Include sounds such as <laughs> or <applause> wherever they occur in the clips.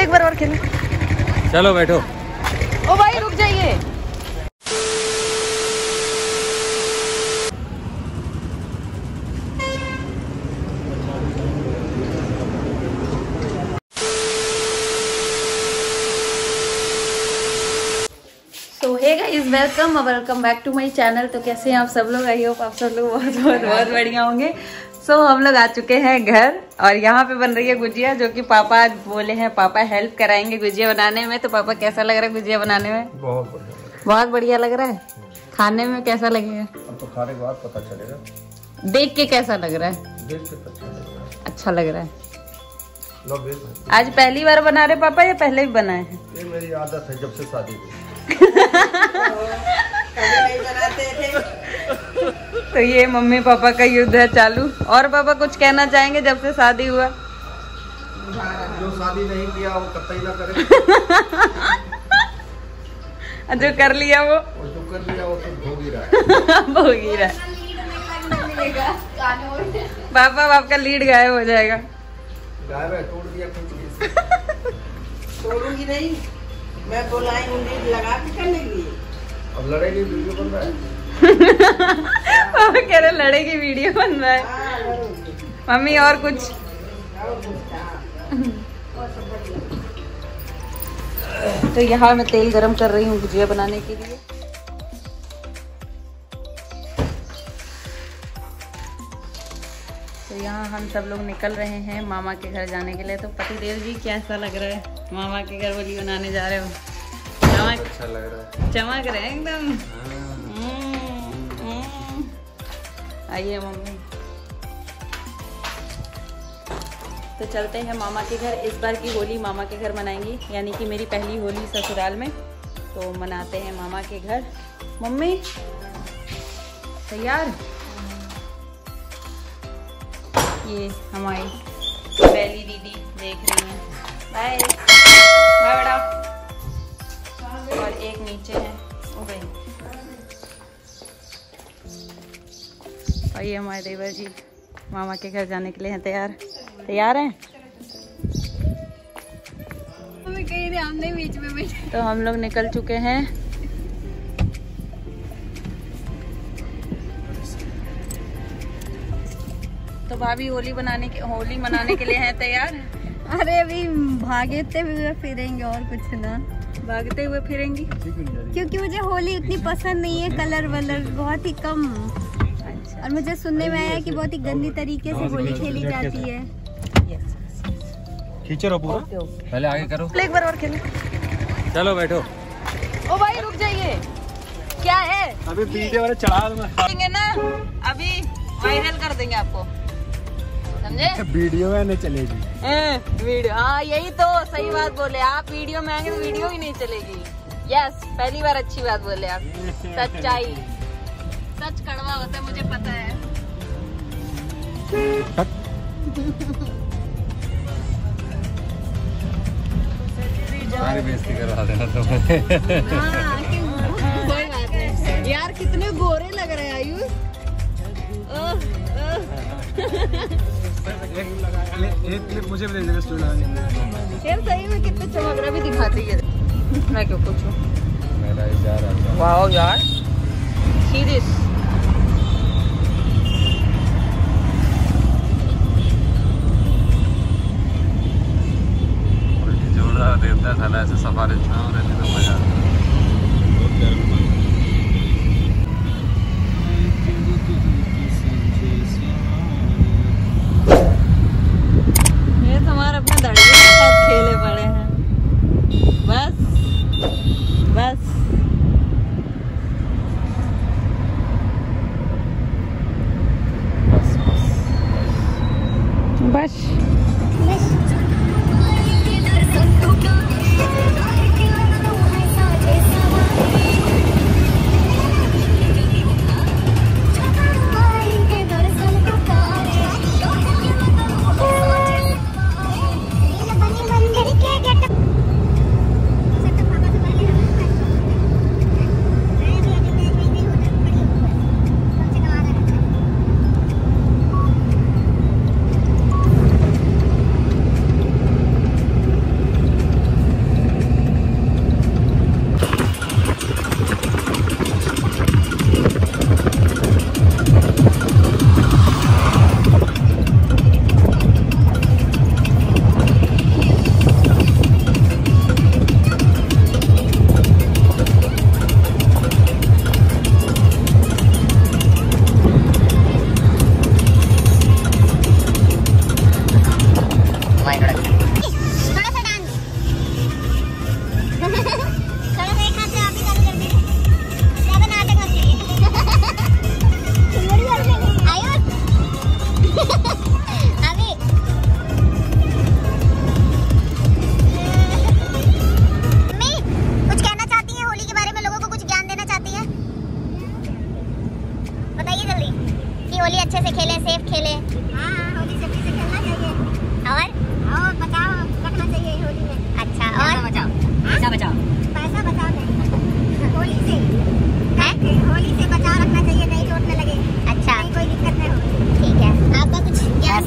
चलो एक बार और खेलो चलो बैठो। ओ भाई रुक जाइए so hey guys welcome welcome back to my channel तो कैसे हैं आप सब लोग? आई होप आप सब लोग बहुत बहुत बहुत बढ़िया होंगे। सो so, हम लोग आ चुके हैं घर और यहाँ पे बन रही है गुजिया जो कि पापा आज बोले हैं पापा हेल्प कराएँगे गुजिया बनाने में। तो पापा कैसा लग रहा है गुजिया बनाने में? बहुत बढ़िया बहुत बढ़िया लग रहा है? खाने में कैसा लगेगा? तो खाने के बाद पता चलेगा। देख के कैसा लग रहा है? देख के अच्छा लग रहा है। आज पहली बार बना रहे पापा या पहले भी बनाए हैं? ये मेरी आदत है जब से शादी हुई। <laughs> तो ये मम्मी पापा का युद्ध है चालू। और पापा कुछ कहना चाहेंगे जब से शादी हुआ? जो शादी नहीं किया वो कतई ना करे। <laughs> जो कर लिया वो। जो कर लिया वो तो भोग ही रहा है। <laughs> भोगी रहा पापा आपका लीड गायब हो जाएगा। गायब है तोड़ दिया तोड़ूँगी नहीं। मैं बोलाई उंगली लगा के करने के लिए अब लड़ेगी वीडियो बन रहा है। <laughs> पापा कह रहे लड़ेगी वीडियो बन रहा है। हाँ मम्मी और कुछ? और कुछ हाँ। तो यहाँ मैं तेल गरम कर रही हूँ भुजिया बनाने के लिए। यहाँ हम सब लोग निकल रहे हैं मामा के घर जाने के लिए। तो पति देव जी कैसा लग रहा है? मामा के घर बोली बनाने जा रहे हो? चमक अच्छा लग रहा है। चमक रहे हैं एकदम? हम्म, हम्म। आइए मम्मी। तो चलते हैं मामा के घर। इस बार की होली मामा के घर मनाएँगी यानी कि मेरी पहली होली ससुराल में। तो मनाते हैं मामा के घर। मम्मी तैयार? ये हमारी पहली दीदी देख रही हैं। बाय बाय बेटा और एक नीचे है ओ गई। और ये हमारे देवर जी मामा के घर जाने के लिए हैं तैयार। तैयार हैं? हमने बीच में तो हम लोग निकल चुके हैं। तो भाभी होली बनाने के होली मनाने के लिए हैं तैयार? अरे अभी भागते हुए फिरेंगे और कुछ ना। भागते हुए फिरेंगी? क्योंकि मुझे होली उतनी पसंद नहीं है कलर वलर बहुत ही कम। अच्छा। और मुझे सुनने में आया है कि बहुत ही गंदी तरीके से होली खेली जाती है। यस खींचे पूरा। पहले आगे करो। एक बार और खेलो। चलो बैठो। ओ भाई रुक जाइए। क्या है? अभी वीडियो वाले चढ़ा ना? अभी वायरल कर देंगे आपको। समझे वीडियो में नहीं चलेगी। वीडियो। हाँ यही तो सही बात बोले। आप वीडियो में आएँगे तो वीडियो ही नहीं चलेगी। यस पहली बार अच्छी बात बोले आप। सच्चाई। सच कड़वा होता है मुझे पता है। सारी बेइज्जती करवा देना तुम हाँ, यार कितने गोरे लग रहे हैं आयुष। एक क्लिप मुझे भी दे देना स्टोरी लगाने यार सही में कितने चमक रहा भी दिखाते ये मैं क्यों पूछूँ? मेरा ही जा रहा था वाओ यार। सी दिस उल्टी जोड़ रहा देवता साला ऐसे सफारी छाँव रहने तो मज़ा आता ये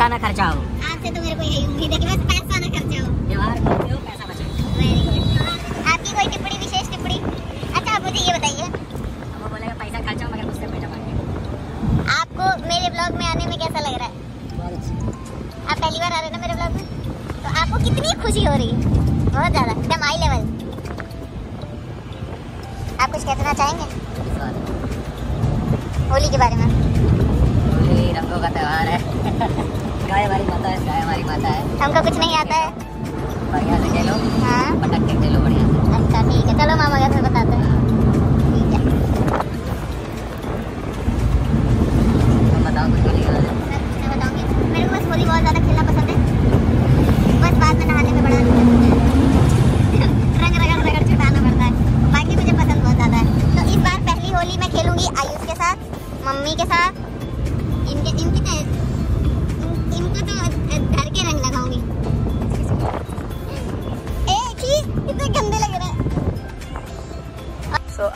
पैसा ना खर्चा हो आपसे तो मेरे को यही उम्मीद है कि बस पैसा ना खर्चा हो व्यवहार करते हो पैसा बचाओ वेरी गुड आपकी कोई टिप्पणी विशेष टिप्पणी? अच्छा आप मुझे ये बताइए। वो बोलेगा पैसा खर्चा मगर मुझसे पैसा मांगे। आपको मेरे ब्लॉग में आने में कैसा लग रहा है? अच्छा। आप पहली बार आ रहे हैं ना मेरे ब्लॉग में? तो आपको कितनी खुशी हो रही है? बहुत ज़्यादा। एकदम हाई लेवल आप कुछ कहना चाहेंगे? होली के बारे में। होली रंगों का त्यौहार है। <laughs> माता है। हमको कुछ नहीं आता है। बढ़िया से खेलो। हाँ। पटक के खेलो बढ़िया से। अच्छा ठीक है। चलो मामा कैसे बताते हैं।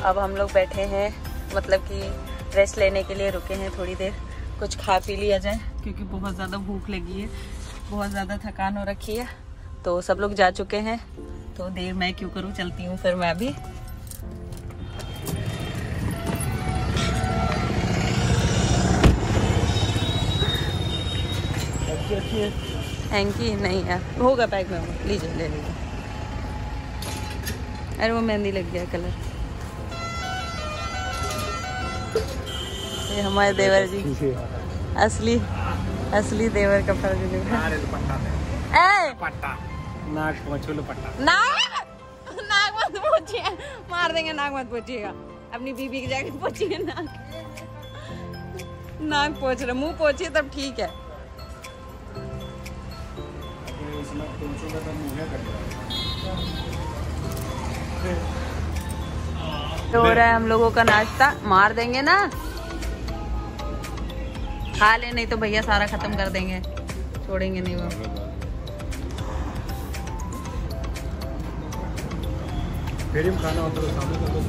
अब हम लोग बैठे हैं मतलब कि रेस्ट लेने के लिए रुके हैं थोड़ी देर। कुछ खा पी लिया जाए, क्योंकि बहुत ज़्यादा भूख लगी है, बहुत ज़्यादा थकान हो रखी है। तो सब लोग जा चुके हैं। तो देर मैं क्यों करूँ? चलती हूँ फिर मैं भी। यू नहीं यार। होगा बैग में, लीजिए, ले लीजिए। अरे वो मेहंदी लग गया कलर ये हमारे देवर जी। असली असली देवर का फ़र्ज़ जो है। नाक पछुल पट्टा। नाक नाक मत पूछिए। मार देंगे नाक मत पूछिएगा। अपनी बीबी की जाके पूछिए नाक नाक पोछ रहे मुँह पोछिए तब ठीक है। तो हो रहा है हम लोगों का नाश्ता। मार देंगे ना। खा ले नहीं तो भैया सारा खत्म कर देंगे छोड़ेंगे नहीं वो फिर खाना होता है सामने कर दो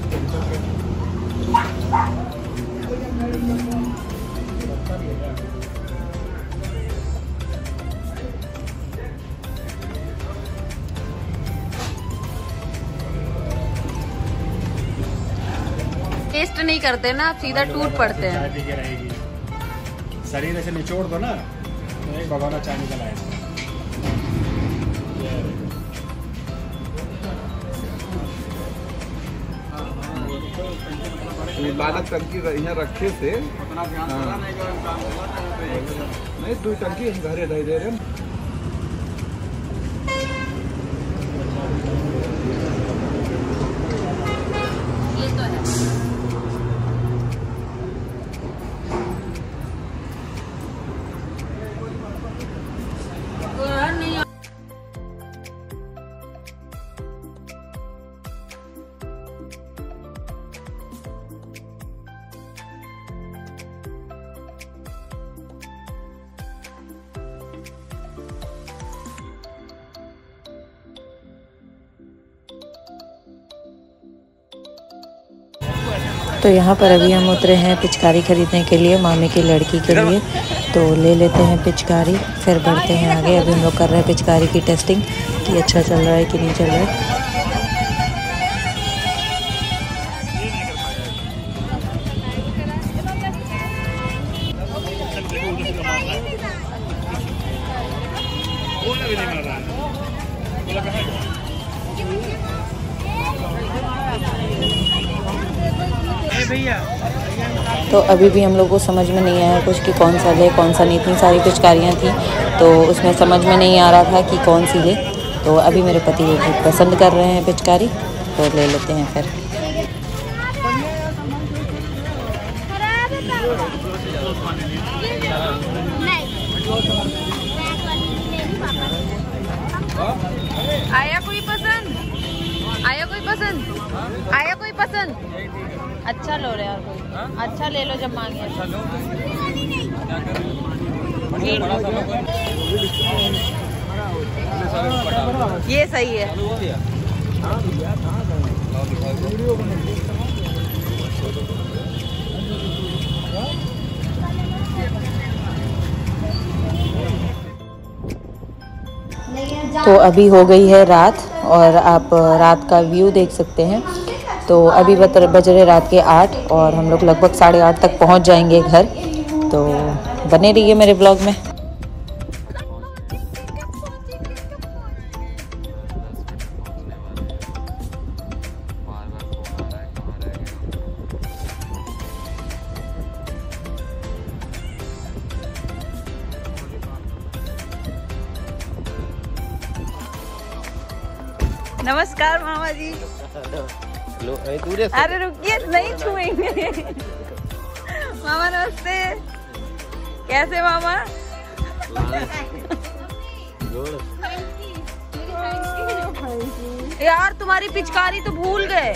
टेस्ट नहीं करते ना सीधा टूट पड़ते हैं शरीर ऐसे निचोड़ दो ना तो एक भगवाना चाय निकल आए बालक टंकी यहाँ रखे थे। हाँ। नहीं दो टंकी घरे रह। तो यहाँ पर अभी हम उतरे हैं पिचकारी खरीदने के लिए, मामी की लड़की के लिए। तो ले लेते हैं पिचकारी, फिर बढ़ते हैं आगे। अभी हम लोग कर रहे हैं पिचकारी की टेस्टिंग कि अच्छा चल रहा है कि नहीं चल रहा है। तो अभी भी हम लोग को समझ में नहीं आया कुछ कि कौन सा ले, कौन सा नहीं। इतनी सारी पिचकारियाँ थी तो उसमें समझ में नहीं आ रहा था कि कौन सी ले। तो अभी मेरे पति पसंद कर रहे हैं पिचकारी तो ले लेते हैं फिर। आया कोई आया कोई पसंद? आया कोई पसंद? अच्छा लो रे यार कोई। अच्छा ले लो जब मांगे। ये सही है। तो अभी हो गई है रात। और आप रात का व्यू देख सकते हैं। तो अभी बज रहे रात के आठ और हम लोग लगभग साढ़े आठ तक पहुँच जाएँगे घर। तो बने रहिए मेरे ब्लॉग में। दूर है अरे रुकिए नहीं छुएँगे। मामा नमस्ते। कैसे मामा? यार तुम्हारी पिचकारी तो भूल गए।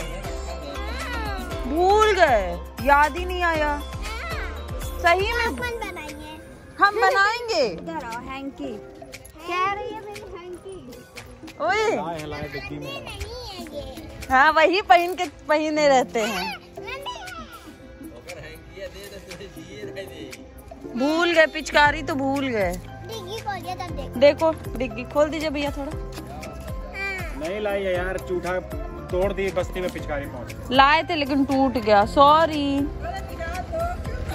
भूल गए। याद ही नहीं आया। सही में हम बनाएँगे? कह रही है मेरी ओए। हाँ वही पहन के पहने रहते हैं। भूल गए पिचकारी तो भूल गए। देखो। डिग्गी खोल दीजिए भैया थोड़ा। नहीं लाई है यार चूठा तोड़ दी बस्ती में पिचकारी पहुँच लाए थे लेकिन टूट गया। सॉरी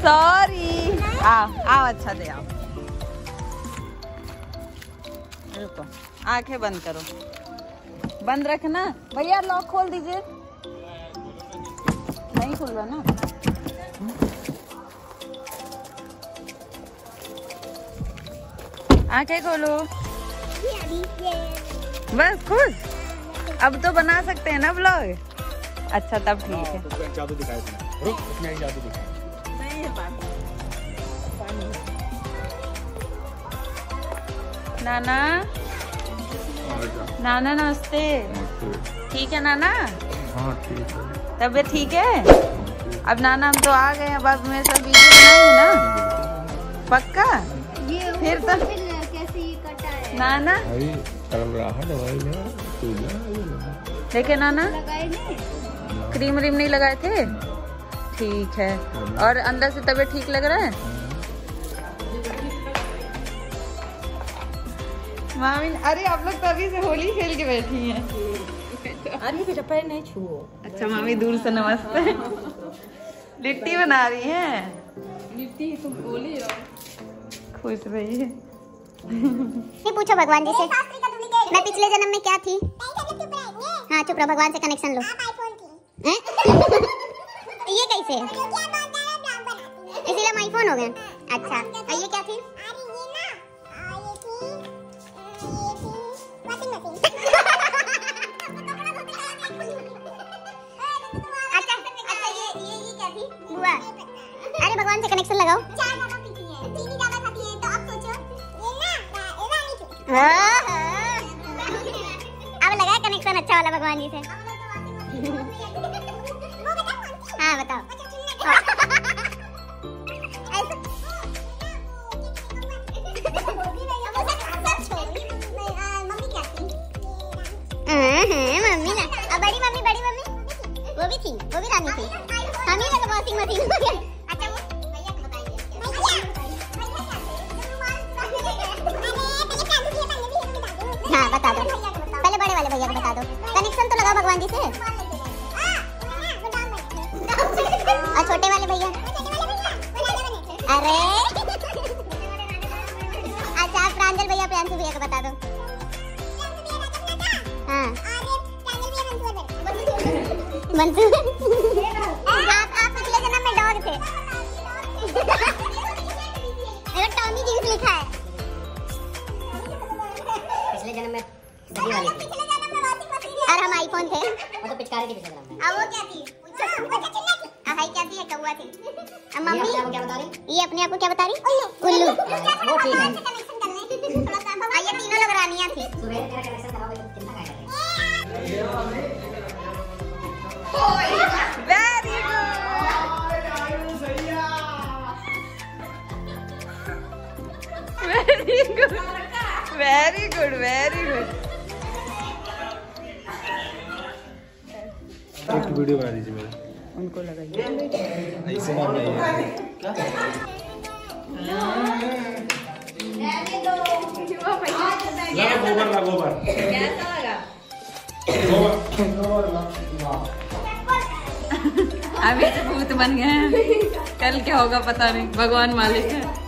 सॉरी आओ आओ अच्छा दे आओ। रुको आँखें बंद करो। बंद रखना। भैया लॉक खोल दीजिए। नहीं खुल रहा ना। आँखें खोलो। बस खुश? अब तो बना सकते हैं ना ब्लॉग अच्छा तब ठीक है। उसका जादू दिखाया रुक उसमें जादू दिखाया। नाना? नाना नमस्ते। ठीक है नाना? हाँ ठीक है। तबीयत ठीक है? अब नाना हम तो आ गए हैं बस मेरे साथ वीडियो बनाएँगे ना? पक्का? फिर तो नाना? भाई चल रहा है तू देखे नाना? क्रीम व्रीम नहीं लगाए थे? ठीक है। और अंदर से तबीयत ठीक लग रहा है? मामी अरे आप लोग तभी से होली खेल के बैठी हैं। अरे बेटा पैर नहीं छुओ। अच्छा मामी दूर से नमस्ते। लिट्टी बना रही हैं। लिट्टी तुम बोली खुश रही है ये पूछो भगवान जी से। मैं पिछले जन्म में क्या थी? हाँ चुप रहो भगवान से कनेक्शन लो। ये कैसे? इसीलिए हम आईफोन हो गए। अच्छा और ये क्या थी? बुआ अरे भगवान से कनेक्शन लगाओ। हाँ, हाँ। अब लगा कनेक्शन अच्छा वाला भगवान जी से। हाँ बताओ। <laughs> हाँ, मम्मी ना। अब बड़ी मम्मी बड़ी मम्मी। वो भी थी वो भी रानी थी। हम ही लगा वॉशिंग लिखा है। पिछले जन्म में सभी वाली थी और हम आईफोन थे। वो तो पिचकारी थी पिछले जन्म में। अब वो क्या थी? क्या? थी? या कौवा थी। अब मम्मी? अपने आप क्या बता रही? ये अपने आप को क्या बता रही? उल्लू। वो ठीक है। ये तीनों लोग रानियाँ थी। सुबह तेरा कनेक्शन कराओगे तो कितना खाएगा very good very good very good एक वीडियो बना दीजिए मेरा। उनको लगाइए। ऐसे ना गोबर ला गोबर अभी तो भूत बन गए हैं। कल क्या होगा पता नहीं। भगवान मालिक है।